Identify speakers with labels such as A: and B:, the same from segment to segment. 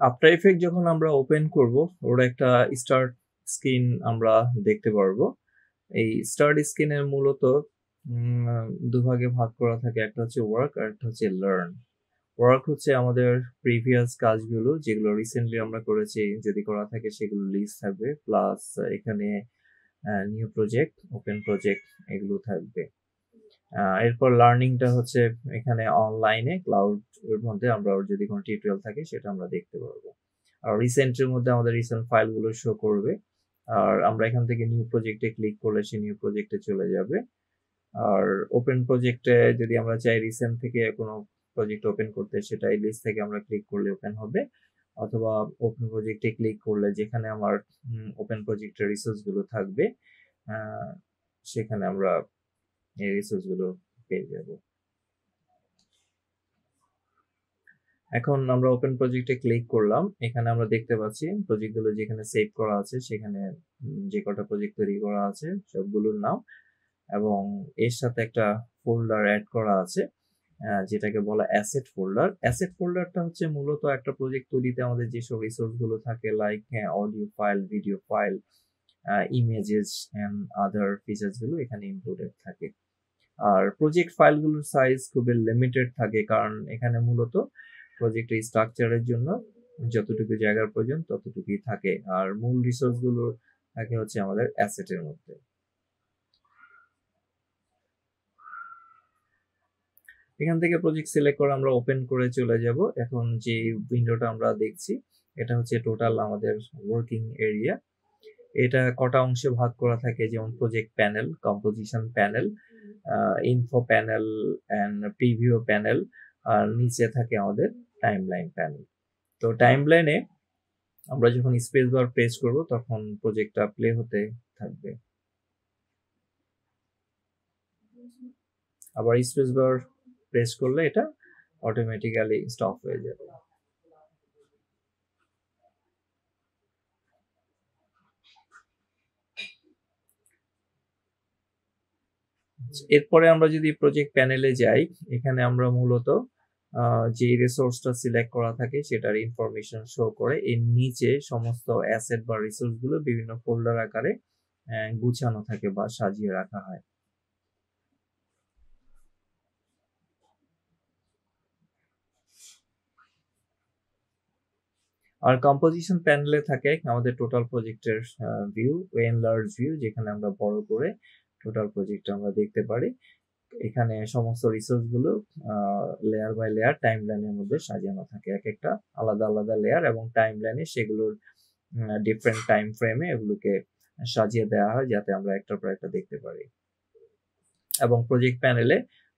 A: After effect যখন আমরা open করব, ওর একটা স্টার্ট স্ক্রিন আমরা দেখতে পারব। এই স্টার্ট স্ক্রিনের মূলত দুভাগে ভাগ করা থাকে। একটা হচ্ছে ওয়ার্ক আর একটা হচ্ছে লার্ন ওয়ার্ক হচ্ছে আমাদের প্রিভিয়াস কাজগুলো, যেগুলো রিসেন্টলি আমরা করেছি। যদি করা থাকে সেগুলো লিস্ট থাকবে। প্লাস এখানে নিউ প্রজেক্ট ওপেন প্রজেক্ট এগুলো থাকবে। এরপর লার্নিংটা হচ্ছে এখানে অনলাইনে ক্লাউড এর মধ্যে আমরা যদি কোনো টিউটোরিয়াল থাকে, সেটা আমরা দেখতে পারব। আর রিসেন্টের মধ্যে আমাদের রিসেন্ট ফাইলগুলো শো করবে। আর আমরা এখান থেকে নিউ প্রজেক্টে ক্লিক করলে সে নিউ প্রজেক্টে চলে যাবে। আর ওপেন প্রজেক্টে যদি আমরা চাই রিসেন্ট থেকে কোনো প্রজেক্ট ওপেন করতে, সেটা এই লিস্ট থেকে আমরা ক্লিক করলে ওপেন হবে। অথবা ওপেন প্রজেক্টে ক্লিক করলে যেখানে আমার ওপেন প্রজেক্টের রিসোর্সগুলো থাকবে সেখানে আমরা এই রিসোর্সগুলো পেয়ে যাব। এখন আমরা ওপেন প্রজেক্টে ক্লিক করলাম। এখানে আমরা দেখতে পাচ্ছি প্রজেক্টগুলো যেখানে সেভ করা আছে, সেখানে যে কটা প্রজেক্ট তৈরি করা আছে, সবগুলোর নাম এবং এর সাথে একটা ফোল্ডার অ্যাড করা আছে যেটাকে বলা অ্যাসেট ফোল্ডার অ্যাসেট ফোল্ডারটা হচ্ছে মূলত একটা প্রজেক্ট তৈরিতে আমাদের যেসব রিসোর্সগুলো থাকে লাইক হ্যাঁ audio file video file images and other ফিচার্সগুলো এখানে ইনক্লুডেড থাকে। আর প্রজেক্ট ফাইলগুলোর সাইজ খুবই লিমিটেড থাকে, কারণ এখানে মূলত প্রজেক্টের স্ট্রাকচারের জন্য যতটুকু জায়গার প্রয়োজন ততটুকুই থাকে। আর মূল রিসোর্সগুলো থাকে হচ্ছে আমাদের অ্যাসেটের মধ্যে। এখান থেকে প্রজেক্ট সিলেক্ট করে আমরা ওপেন করে চলে যাব। এখন যে উইন্ডোটা আমরা দেখছি, এটা হচ্ছে টোটাল আমাদের ওয়ার্কিং এরিয়া এটা কটা অংশে ভাগ করা থাকে? যেমন project panel composition panel info panel and preview panel আর নিচে থাকে আমাদের টাইমলাইন প্যানেল তো টাইম টাইমলাইনে আমরা যখন স্পেস বার প্রেস করব, তখন প্রজেক্টটা প্লে হতে থাকবে। আবার স্পেস বার প্রেস করলে এটা অটোমেটিক্যালি স্টপ হয়ে যাবে। এরপরে আমরা যদি প্রজেক্ট প্যানেলে যাই, এখানে আমরা মূলত যে রিসোর্সটা সিলেক্ট করা থাকে সেটার ইনফরমেশন শো করে এর নিচে সমস্ত অ্যাসেট বা রিসোর্সগুলো বিভিন্ন ফোল্ডার আকারে গুছানো থাকে বা সাজিয়ে রাখা হয়। আর কম্পোজিশন প্যানেলে থাকে আমাদের টোটাল প্রজেক্টের ভিউ লার্জ ভিউ যেখানে আমরা বড় করে টোটাল প্রজেক্ট আমরা দেখতে পারি। এখানে সমস্ত রিসোর্সগুলো লেয়ার বাই লেয়ার টাইম লাইনের মধ্যে সাজানো থাকে। এক একটা আলাদা আলাদা লেয়ার এবং টাইম লাইনে সেগুলোর ডিফারেন্ট টাইম ফ্রেমে এগুলোকে সাজিয়ে দেওয়া হয় যাতে আমরা একটার পর একটা দেখতে পারি। এবং প্রজেক্ট প্যানেলে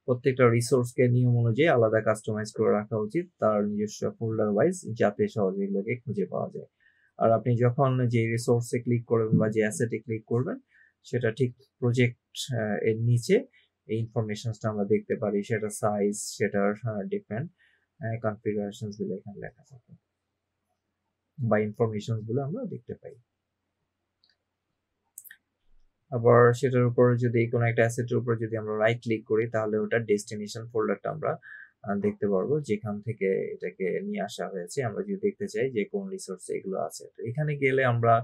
A: প্রত্যেকটা রিসোর্সকে নিয়ম অনুযায়ী আলাদা কাস্টমাইজ করে রাখা উচিত, তার নিজস্ব ফোল্ডার ওয়াইজ যাতে সহজে এগুলোকে খুঁজে পাওয়া যায়। আর আপনি যখন যে রিসোর্সে ক্লিক করবেন বা যে অ্যাসেটে ক্লিক করবেন সেটা ঠিক প্রজেক্ট এর নিচে এই ইনফরমেশনসটা আমরা দেখতে পারি। সেটা সাইজ সেটার ডিফারেন্ট কনফিগারেশনসগুলো এখানে লেখা থাকে। বা ইনফরমেশনসগুলো আমরা দেখতে পাই। আবার সেটার উপর যদি কোনো একটা অ্যাসেটের উপর যদি আমরা রাইট ক্লিক করি, তাহলে ওটা ডেস্টিনেশন ফোল্ডারটা আমরা দেখতে পারব। যেখান থেকে এটাকে নিয়ে আসা হয়েছে। আমরা যদি দেখতে চাই যে কোন রিসোর্স এগুলো আছে। তো এখানে গেলে আমরা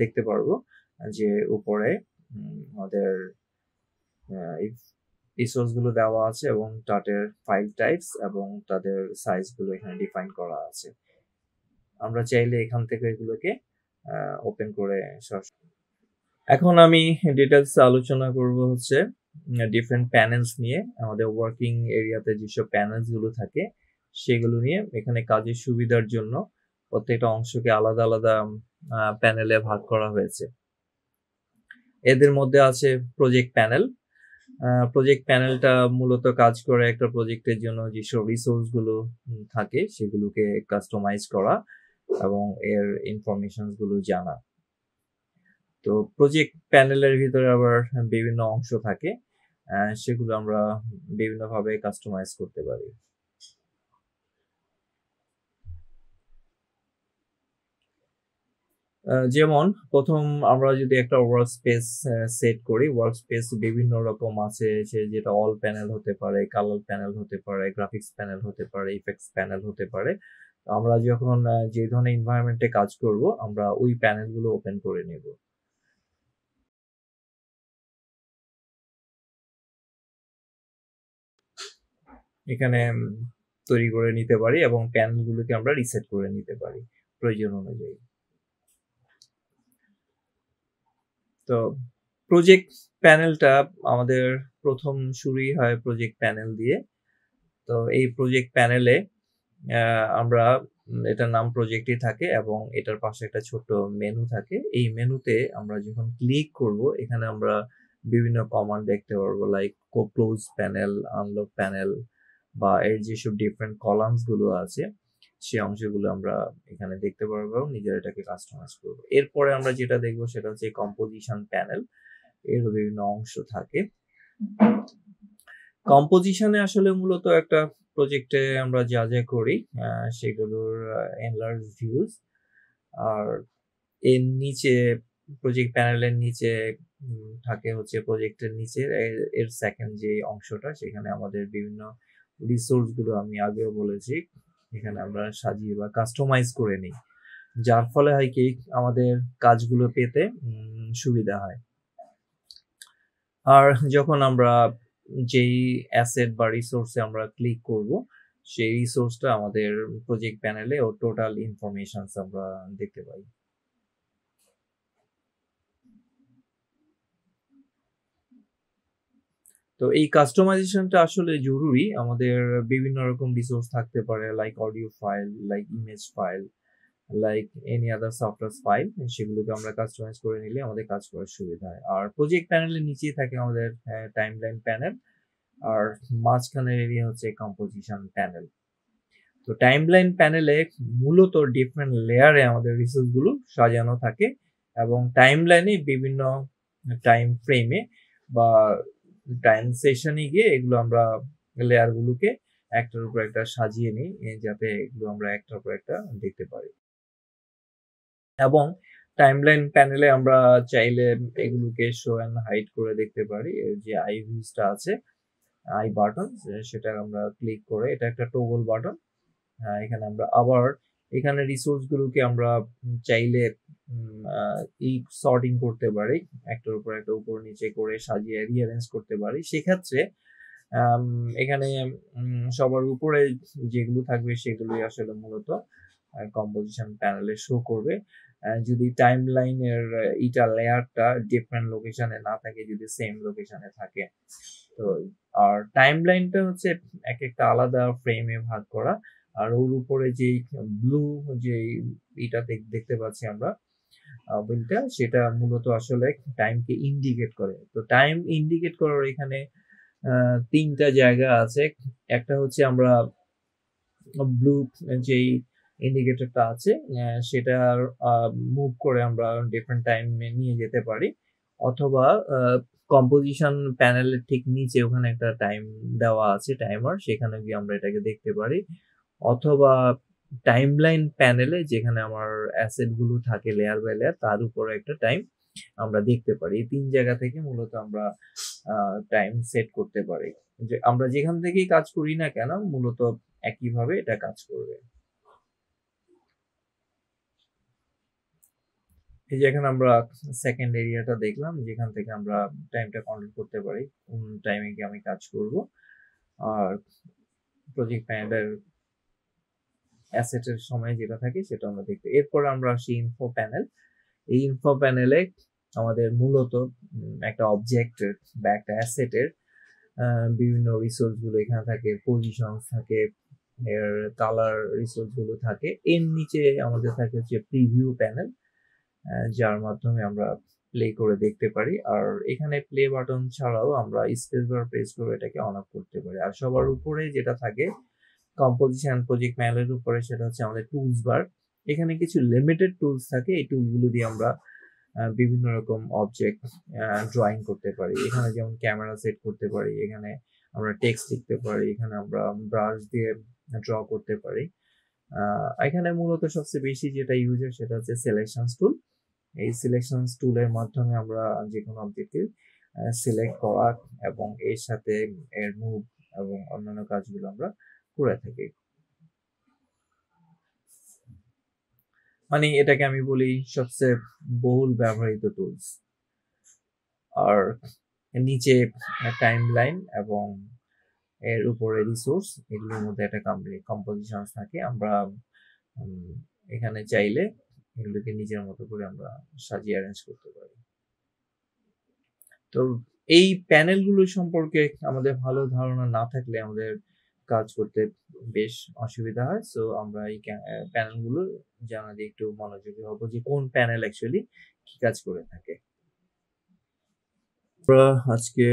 A: দেখতে পারব যে উপরে আমাদের রিসোর্সগুলো দেওয়া আছে এবং তাদের ফাইল টাইপস এবং তাদের সাইজগুলো এখানে ডিফাইন করা আছে। আমরা চাইলে এখান থেকে এগুলোকে ওপেন করে এখন আমি ডিটেলস আলোচনা করব হচ্ছে ডিফারেন্ট প্যানেলস নিয়ে। আমাদের ওয়ার্কিং এরিয়াতে যেসব প্যানেলসগুলো থাকে, সেগুলো নিয়ে এখানে কাজের সুবিধার জন্য প্রত্যেকটা অংশকে আলাদা আলাদা প্যানেলে ভাগ করা হয়েছে। এদের মধ্যে আছে প্রজেক্ট প্যানেল প্রজেক্ট প্যানেলটা মূলত কাজ করে একটা প্রজেক্টের জন্য যেসব রিসোর্সগুলো থাকে, সেগুলোকে কাস্টমাইজ করা এবং এর ইনফরমেশনগুলো জানা। তো প্রজেক্ট প্যানেলের ভিতরে আবার বিভিন্ন অংশ থাকে সেগুলো আমরা বিভিন্নভাবে কাস্টমাইজ করতে পারি। যেমন প্রথম আমরা যদি একটা ওয়ার্ক স্পেস সেট করি ওয়ার্ক স্পেস বিভিন্ন রকম আছে, সে যেটা অল প্যানেল হতে পারে কালার প্যানেল হতে পারে গ্রাফিক্স প্যানেল হতে পারে ইফেক্টস প্যানেল হতে পারে। আমরা যখন যে ধরনের এনভায়রনমেন্টে কাজ করব, আমরা ওই প্যানেলগুলো ওপেন করে নেব। এখানে তৈরি করে নিতে পারি এবং প্যানেলগুলোকে আমরা রিসেট করে নিতে পারি প্রয়োজন অনুযায়ী। তো প্রজেক্ট প্যানেলটা আমাদের প্রথম শুরুই হয় প্রজেক্ট প্যানেল দিয়ে। তো এই প্রজেক্ট প্যানেলে আমরা এটার নাম প্রজেক্টই থাকে এবং এটার পাশে একটা ছোট মেনু থাকে। এই মেনুতে আমরা যখন ক্লিক করব, এখানে আমরা বিভিন্ন কমান্ড দেখতে পারব like close panel unlock panel বা এর যেসব ডিফারেন্ট কলামসগুলো আছে সেই অংশগুলো আমরা এখানে দেখতে পারব এবং নিজের এটাকে কাস্টমাইজ করব। এরপরে আমরা যেটা দেখব সেটা হচ্ছে কম্পোজিশন প্যানেল এর বিভিন্ন অংশ থাকে। কম্পোজিশনে আসলে মূলত একটা প্রজেক্টে আমরা যা যা করি সেগুলোর এনলার্জ ভিউজ আর এর নিচে প্রজেক্ট প্যানেলের নিচে থাকে হচ্ছে প্রজেক্টের নিচে, এর সেকেন্ড যে অংশটা, সেখানে আমাদের বিভিন্ন রিসোর্সগুলো আমি আগেও বলেছি। এখানে আমরা সাজিয়ে বা কাস্টমাইজ করে নিই। যার ফলে হয় কি, আমাদের কাজগুলো পেতে সুবিধা হয়। আর যখন আমরা যেই অ্যাসেট বা রিসোর্সে আমরা ক্লিক করব, সেই রিসোর্সটা আমাদের প্রজেক্ট প্যানেলে ও টোটাল ইনফরমেশনস আমরা দেখতে পাই। তো এই কাস্টমাইজেশনটা আসলে জরুরি। আমাদের বিভিন্ন রকম রিসোর্স থাকতে পারে like audio file like image file like any other software file সেগুলোকে আমরা কাস্টমাইজ করে নিলে আমাদের কাজ করার সুবিধা হয়। আর প্রজেক্ট প্যানেলের নিচেই থাকে আমাদের টাইম লাইন প্যানেল আর মাঝখানের এরিয়া হচ্ছে কম্পোজিশন প্যানেল তো টাইম লাইন প্যানেলে মূলত ডিফারেন্ট লেয়ারে আমাদের রিসোর্সগুলো সাজানো থাকে এবং টাইম লাইনে বিভিন্ন টাইম ফ্রেমে বা সেশনে গিয়ে এগুলো আমরা লেয়ারগুলোকে একটার উপর একটা সাজিয়ে নিই যাতে এগুলো আমরা একটার উপর একটা দেখতে পারি। এবং টাইমলাইন প্যানেলে আমরা চাইলে এগুলোকে শো অ্যান্ড হাইড করে দেখতে পারি। যে আই ভিউজটা আছে আই বাটন সেটা আমরা ক্লিক করে, এটা একটা টোগল বাটন এখানে আমরা আবার এখানে রিসোর্স গুলোকে আমরা চাইলে এই সর্টিং করতে পারি, একটার উপর একটা, উপর নিচে করে সাজিয়ে রিঅ্যারেঞ্জ করতে পারি। সেক্ষেত্রে এখানে সবার উপরে যেগুলো থাকবে সেগুলোই আসলে মূলত কম্পোজিশন প্যানেলে শো করবে। যদি টাইম লাইনের ইটা লেয়ারটা ডিফারেন্ট লোকেশনে না থাকে, যদি সেম লোকেশনে থাকে। তো, আর টাইম লাইনটা হচ্ছে এক একটা আলাদা ফ্রেমে ভাগ করা। আর ওর উপরে যে ব্লু যে এটা দেখতে পাচ্ছি আমরা বিলটা সেটা মূলত আসলে টাইমকে ইন্ডিকেট করে। তো টাইম ইন্ডিকেট করার এখানে তিনটা জায়গা আছে। একটা হচ্ছে আমরা ব্লু যেই ইন্ডিকেটরটা আছে সেটা মুভ করে আমরা ডিফারেন্ট টাইমে নিয়ে যেতে পারি। অথবা কম্পোজিশন প্যানেলের ঠিক নিচে ওখানে একটা টাইম দেওয়া আছে টাইমার সেখানে গিয়ে আমরা এটাকে দেখতে পারি। অথবা টাইমলাইন প্যানেলে যেখানে আমার অ্যাসেটগুলো থাকে লেয়ার বাই লেয়ার তার উপরে একটা টাইম আমরা দেখতে পারি। এই তিন জায়গা থেকে মূলত আমরা টাইম সেট করতে পারি। যে আমরা যেখান থেকেই কাজ করি না কেন, মূলত একইভাবে এটা কাজ করবে। এই যে এখানে আমরা সেকেন্ড এরিয়াটা দেখলাম, যেখান থেকে আমরা টাইমটা কন্ট্রোল করতে পারি, কোন টাইমে গিয়ে আমি কাজ করব। আর প্রজেক্ট প্যানেলের অ্যাসেটের সময় যেটা থাকে সেটা আমরা দেখতে, এরপর আমরা আসি ইনফো প্যানেল এই ইনফো প্যানেলে আমাদের মূলত একটা অবজেক্টের বা একটা অ্যাসেটের বিভিন্ন রিসোর্সগুলো এখানে থাকে পজিশন থাকে, এর কালার রিসোর্সগুলো থাকে। এর নিচে আমাদের থাকে হচ্ছে প্রিভিউ প্যানেল যার মাধ্যমে আমরা প্লে করে দেখতে পারি। আর এখানে প্লে বাটন ছাড়াও আমরা স্পেস বার প্রেস করে এটাকে অন অফ করতে পারি। আর সবার উপরে যেটা থাকে কম্পোজিশন প্রজেক্ট ম্যানেলের উপরে সেটা হচ্ছে আমাদের টুলস বার এখানে কিছু লিমিটেড টুলস থাকে, এই টুলগুলো দিয়ে আমরা বিভিন্ন রকম অবজেক্ট ড্রয়িং করতে পারি। এখানে যেমন ক্যামেরা সেট করতে পারি, এখানে আমরা টেক্সট লিখতে পারি, এখানে আমরা ব্রাশ দিয়ে ড্র করতে পারি। এখানে মূলত সবচেয়ে বেশি যেটা ইউজ হয় সেটা হচ্ছে সিলেকশন টুল এই সিলেকশন টুলের মাধ্যমে আমরা যে কোনো অবজেক্টকে সিলেক্ট করা এবং এর সাথে এর মুভ এবং অন্যান্য কাজগুলো আমরা করে থাকি। মানে এটাকে আমি বলি সবচেয়ে বহুল ব্যবহৃত টুলস আর নিচে টাইম লাইন এবং এর উপরে রিসোর্স এগুলোর মধ্যে একটা কম্পোজিশন থাকে, আমরা এখানে চাইলে এগুলোকে নিজের মতো করে আমরা সাজিয়ে অ্যারেঞ্জ করতে পারি। তো এই প্যানেলগুলো সম্পর্কে আমাদের ভালো ধারণা না থাকলে আমাদের কাজ করতে বেশ অসুবিধা হয়। সো আমরা এই প্যানেলগুলো জানা দিয়ে একটু মনোযোগী হব যে কোন প্যানেল অ্যাকচুয়ালি কি কাজ করে থাকে। আমরা আজকে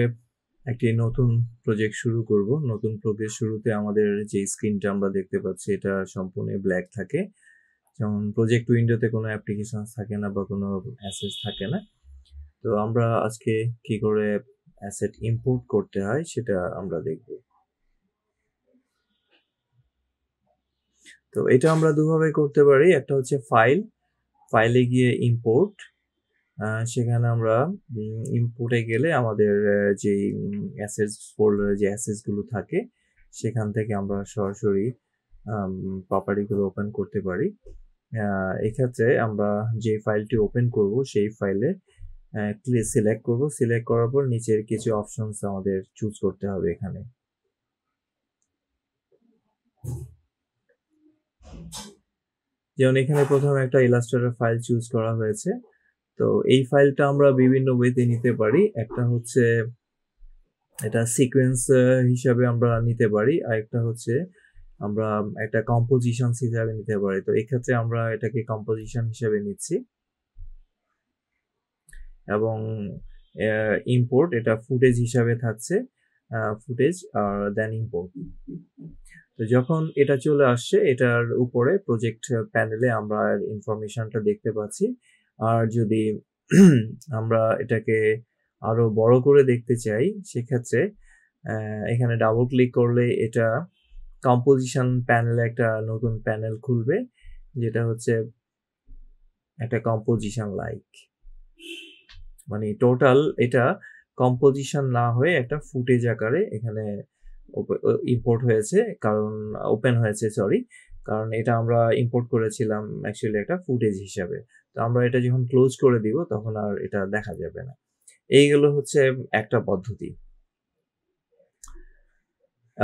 A: একটি নতুন প্রজেক্ট শুরু করব। নতুন প্রজেক্ট শুরুতে আমাদের যে স্ক্রিনটা আমরা দেখতে পাচ্ছি, এটা সম্পূর্ণ ব্ল্যাক থাকে। যেমন প্রজেক্ট উইন্ডোতে কোনো অ্যাপ্লিকেশন থাকে না বা কোনো অ্যাসেস থাকে না। তো আমরা আজকে কি করে অ্যাসেট ইম্পোর্ট করতে হয়, সেটা আমরা দেখব। তো এটা আমরা দুভাবে করতে পারি। একটা হচ্ছে ফাইল ফাইলে গিয়ে ইম্পোর্ট সেখানে আমরা ইম্পোর্টে গেলে আমাদের যে অ্যাসেস ফোল্ডারে যে অ্যাসেসগুলো থাকে, সেখান থেকে আমরা সরাসরি প্রপার্টিগুলো ওপেন করতে পারি। এক্ষেত্রে আমরা যে ফাইলটি ওপেন করব, সেই ফাইলে সিলেক্ট করব। সিলেক্ট করার পর নিচের কিছু অপশনস আমাদের চুজ করতে হবে এখানে। যেমন এখানে প্রথমে একটা ইলাস্ট্রেটর ফাইল চুজ করা হয়েছে। তো এই ফাইলটা আমরা বিভিন্ন ওয়েতে নিতে পারি। একটা হচ্ছে এটা সিকোয়েন্স হিসাবে আমরা নিতে পারি। আর একটা হচ্ছে আমরা একটা কম্পোজিশন হিসাবে নিতে পারি। তো এক্ষেত্রে আমরা এটাকে কম্পোজিশন হিসাবে নিচ্ছি। এবং ইম্পোর্ট এটা ফুটেজ হিসাবে থাকছে ফুটেজ আর দেন ইম্পোর্ট তো যখন এটা চলে আসছে, এটার উপরে প্রজেক্ট প্যানেলে আমরা ইনফরমেশনটা দেখতে পাচ্ছি। আর যদি আমরা এটাকে আরও বড় করে দেখতে চাই, সেক্ষেত্রে এখানে ডাবল ক্লিক করলে এটা কম্পোজিশন প্যানেলে একটা নতুন প্যানেল খুলবে, যেটা হচ্ছে একটা কম্পোজিশন লাইক মানে টোটাল এটা কম্পোজিশন না হয়ে একটা ফুটেজ আকারে এখানে ইম্পোর্ট হয়েছে, কারণ ওপেন হয়েছে সরি কারণ এটা আমরা ইম্পোর্ট করেছিলাম অ্যাকচুয়ালি একটা ফুটেজ হিসাবে। তো আমরা এটা যখন ক্লোজ করে দিব, তখন আর এটা দেখা যাবে না। এইগুলো হচ্ছে একটা পদ্ধতি।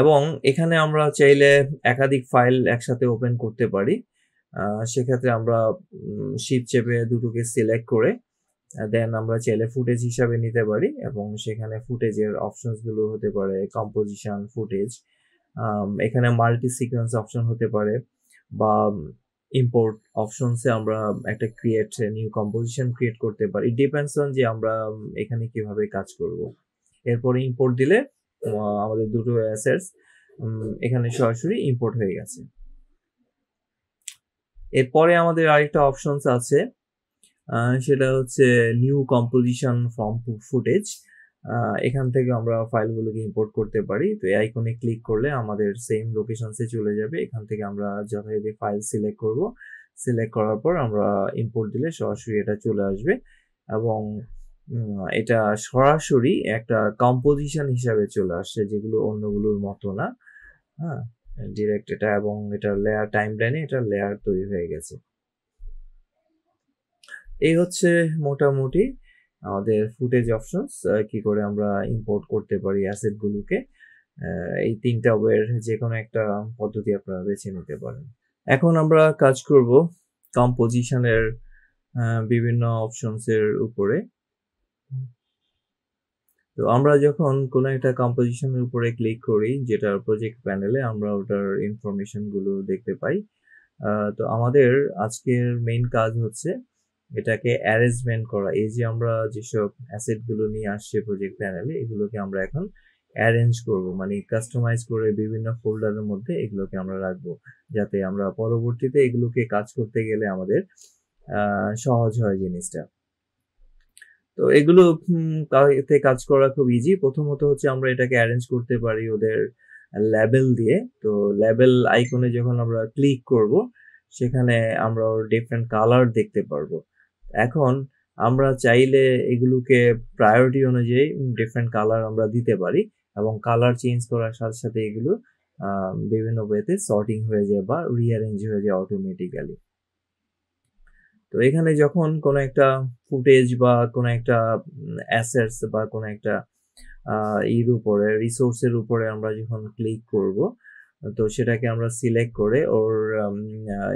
A: এবং এখানে আমরা চাইলে একাধিক ফাইল একসাথে ওপেন করতে পারি। সেক্ষেত্রে আমরা শিপ চেপে দুটোকে সিলেক্ট করে দেন আমরা চাইলে ফুটেজ হিসাবে নিতে পারি এবং সেখানে ফুটেজের অপশনসগুলো হতে পারে কম্পোজিশন ফুটেজ এখানে মাল্টি সিকোয়েন্স অপশন হতে পারে বা ইম্পোর্ট অপশনসে আমরা একটা ক্রিয়েট নিউ কম্পোজিশন ক্রিয়েট করতে পারি। ডিপেন্ডস অন যে আমরা এখানে কীভাবে কাজ করব। এরপরে ইম্পোর্ট দিলে আমাদের দুটো অ্যাসেটস এখানে সরাসরি ইম্পোর্ট হয়ে গেছে। এরপরে আমাদের আরেকটা অপশনস আছে সেটা হচ্ছে নিউ কম্পোজিশন ফ্রম ফুটেজ এখান থেকে আমরা ফাইলগুলোকে ইম্পোর্ট করতে পারি। তো এই আইকনে ক্লিক করলে আমাদের সেম লোকেশনসে চলে যাবে। এখান থেকে আমরা যথাযথ ফাইল সিলেক্ট করব। সিলেক্ট করার পর আমরা ইম্পোর্ট দিলে সরাসরি এটা চলে আসবে। এবং এটা সরাসরি একটা কম্পোজিশন হিসাবে চলে আসছে, যেগুলো অন্যগুলোর মতো না। হ্যাঁ ডিরেক্ট এটা এবং এটা লেয়ার টাইম লাইনে এটা লেয়ার তৈরি হয়ে গেছে। এই হচ্ছে মোটামুটি আমাদের ফুটেজ অপশনস কি করে আমরা ইম্পোর্ট করতে পারি অ্যাসেটগুলোকে এই তিনটা ওয়ের যে কোনো একটা পদ্ধতি আপনারা বেছে নিতে পারেন। এখন আমরা কাজ করব কম্পোজিশনের বিভিন্ন অপশনসের উপরে। তো আমরা যখন কোনো একটা কম্পোজিশনের উপরে ক্লিক করি, যেটা প্রজেক্ট প্যানেলে আমরা ওটার ইনফরমেশনগুলো দেখতে পাই। তো আমাদের আজকের মেইন কাজ হচ্ছে এটাকে অ্যারেঞ্জমেন্ট করা। এই যে আমরা যেসব অ্যাসেটগুলো নিয়ে আসছে প্রজেক্ট প্যানেলে এগুলোকে আমরা এখন অ্যারেঞ্জ করব। মানে কাস্টমাইজ করে বিভিন্ন ফোল্ডারের মধ্যে এগুলোকে আমরা রাখব। যাতে আমরা পরবর্তীতে এগুলোকে কাজ করতে গেলে আমাদের সহজ হয় জিনিসটা। তো এগুলো এতে কাজ করা খুব ইজি প্রথমত হচ্ছে আমরা এটাকে অ্যারেঞ্জ করতে পারি ওদের লেবেল দিয়ে। তো লেবেল আইকনে যখন আমরা ক্লিক করব, সেখানে আমরা ওর ডিফারেন্ট কালার দেখতে পারব। এখন আমরা চাইলে এগুলোকে প্রায়োরিটি অনুযায়ী ডিফারেন্ট কালার আমরা দিতে পারি এবং কালার চেঞ্জ করার সাথে সাথে এগুলো বিভিন্ন ওয়েতে সর্টিং হয়ে যায় বা রিঅ্যারেঞ্জ হয়ে যায় অটোমেটিক্যালি তো এখানে যখন কোনো একটা ফুটেজ বা কোনো একটা অ্যাসেটস বা কোনো একটা ইর উপরে রিসোর্সের উপরে আমরা যখন ক্লিক করব, তো সেটাকে আমরা সিলেক্ট করে ওর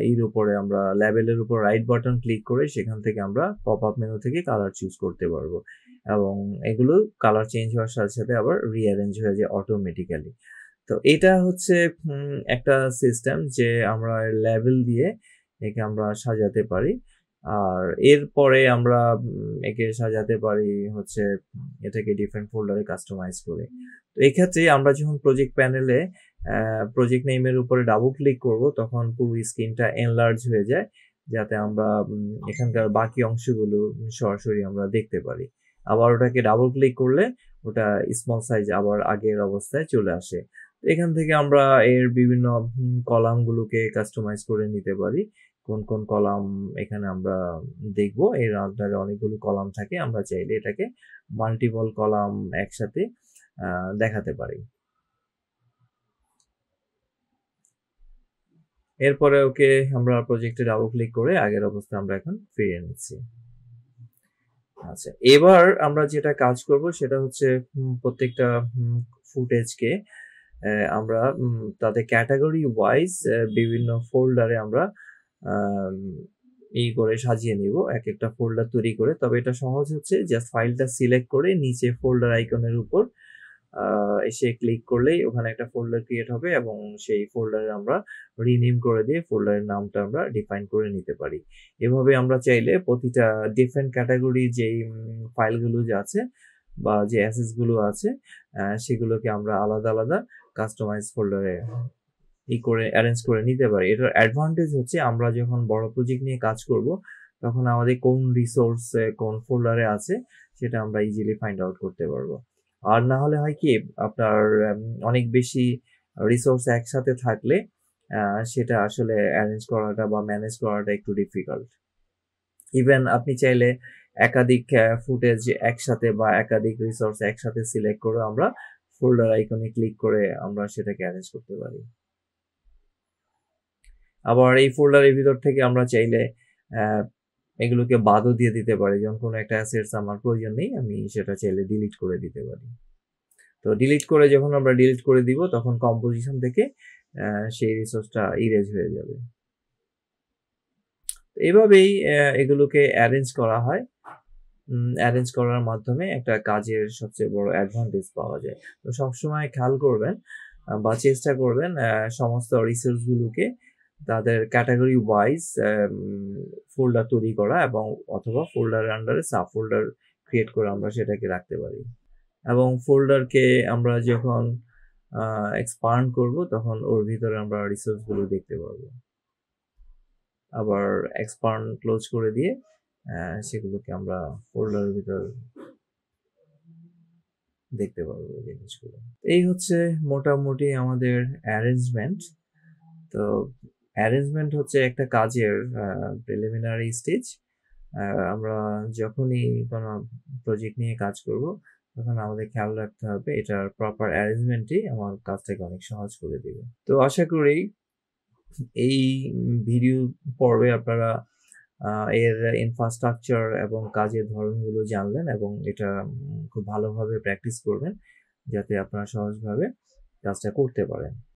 A: এর উপরে আমরা লেভেলের উপর রাইট বাটন ক্লিক করে সেখান থেকে আমরা পপআপ মেনু থেকে কালার চুজ করতে পারব। এবং এগুলো কালার চেঞ্জ হওয়ার সাথে, সাথে আবার রিঅ্যারেঞ্জ হয়ে যায় অটোমেটিক্যালি। তো এটা হচ্ছে একটা সিস্টেম যে আমরা লেভেল দিয়ে একে আমরা সাজাতে পারি। আর এরপরে আমরা একে সাজাতে পারি হচ্ছে এটাকে ডিফারেন্ট ফোল্ডারে কাস্টমাইজ করে। তো এক্ষেত্রে আমরা যখন প্রজেক্ট প্যানেলে প্রজেক্ট নেম এর উপরে ডাবল ক্লিক করব তখন পুরো স্ক্রিনটা এনলার্জ হয়ে যায়। যাতে আমরা এখানকার বাকি অংশগুলো সরাসরি আমরা দেখতে পারি। আবার ওটাকে ডাবল ক্লিক করলে ওটা স্মল সাইজ আবার আগের অবস্থায় চলে আসে। এখান থেকে আমরা এর বিভিন্ন কলামগুলোকে কাস্টমাইজ করে নিতে পারি। কোন, কোন কলাম এখানে আমরা দেখব। এর আন্ডারে অনেকগুলো কলাম থাকে। আমরা চাইলে এটাকে মাল্টিপল কলাম একসাথে দেখাতে পারি। এরপরে ওকে আমরা প্রজেক্টে ডাবল ক্লিক করে আগের অবস্থা আমরা এখন ফিরিয়ে নিচ্ছি। আচ্ছা, এবার আমরা যেটা কাজ করব সেটা হচ্ছে প্রত্যেকটা ফুটেজকে আমরা তাদের ক্যাটাগরি ওয়াইজ বিভিন্ন ফোল্ডারে আমরা আম ই করে সাজিয়ে নিব। এক একটা ফোল্ডার তৈরি করে। তবে এটা সহজ হচ্ছে জাস্ট ফাইলটা সিলেক্ট করে নিচে ফোল্ডার আইকনের উপর এসে ক্লিক করলেই ওখানে একটা ফোল্ডার ক্রিয়েট হবে এবং সেই ফোল্ডারে আমরা রিনেম করে দিয়ে ফোল্ডারের নামটা আমরা ডিফাইন করে নিতে পারি। এভাবে আমরা চাইলে প্রতিটা ডিফারেন্ট ক্যাটাগরি যেই ফাইলগুলো যে আছে বা যে অ্যাসেটসগুলো আছে সেগুলোকে আমরা আলাদা, আলাদা কাস্টমাইজ ফোল্ডারে ই করে অ্যারেঞ্জ করে নিতে পারি। এটার অ্যাডভান্টেজ হচ্ছে আমরা যখন বড় প্রজেক্ট নিয়ে কাজ করব, তখন আমাদের কোন রিসোর্স কোন ফোল্ডারে আছে সেটা আমরা ইজিলি ফাইন্ড আউট করতে পারব। আর না হলে হয় কি, আপনার অনেক বেশি রিসোর্স একসাথে থাকলে সেটা আসলে অ্যারেঞ্জ করাটা বা ম্যানেজ করাটা একটু ডিফিকাল্ট। ইভেন আপনি চাইলে একাধিক ফুটেজ একসাথে বা একাধিক রিসোর্স একসাথে সিলেক্ট করে আমরা ফোল্ডার আইকনে ক্লিক করে আমরা সেটাকে অ্যারেঞ্জ করতে পারি। আবার এই ফোল্ডারের ভিতর থেকে আমরা চাইলে এগুলোকে বাদও দিয়ে দিতে পারি। যেমন কোনো একটা অ্যাসেটস আমার প্রয়োজন নেই, আমি সেটা চাইলে ডিলিট করে দিতে পারি। তো ডিলিট করে যখন আমরা ডিলিট করে দিব তখন কম্পোজিশন থেকে সেই রিসোর্সটা ইরেজ হয়ে যাবে। এভাবেই এগুলোকে অ্যারেঞ্জ করা হয়। অ্যারেঞ্জ করার মাধ্যমে একটা কাজের সবচেয়ে বড় অ্যাডভান্টেজ পাওয়া যায়। তো সবসময় খেয়াল করবেন বা চেষ্টা করবেন সমস্ত রিসোর্স গুলোকে তাদের ক্যাটাগরি ওয়াইজ ফোল্ডার তৈরি করা এবং অথবা ফোল্ডারের আন্ডারে সাব ফোল্ডার ক্রিয়েট করে আমরা সেটাকে রাখতে পারি। এবং ফোল্ডারকে আমরা যখন এক্সপান্ড করব তখন ওর ভিতরে আমরা রিসোর্সগুলো দেখতে পারব। আবার এক্সপান্ড ক্লোজ করে দিয়ে সেগুলোকে আমরা ফোল্ডারের ভিতর দেখতে পারব জিনিসগুলো। এই হচ্ছে মোটামুটি আমাদের অ্যারেঞ্জমেন্ট। তো অ্যারেঞ্জমেন্ট হচ্ছে একটা কাজের প্রিলিমিনারি স্টেজ। আমরা যখনই কোনো প্রজেক্ট নিয়ে কাজ করব, তখন আমাদের খেয়াল রাখতে হবে এটার প্রপার অ্যারেঞ্জমেন্টই আমার কাজটাকে অনেক সহজ করে দেবে তো আশা করি এই ভিডিও পর্বে আপনারা এর ইনফ্রাস্ট্রাকচার এবং কাজের ধরনগুলো জানলেন এবং এটা খুব ভালোভাবে প্র্যাকটিস করবেন। যাতে আপনারা সহজভাবে কাজটা করতে পারেন।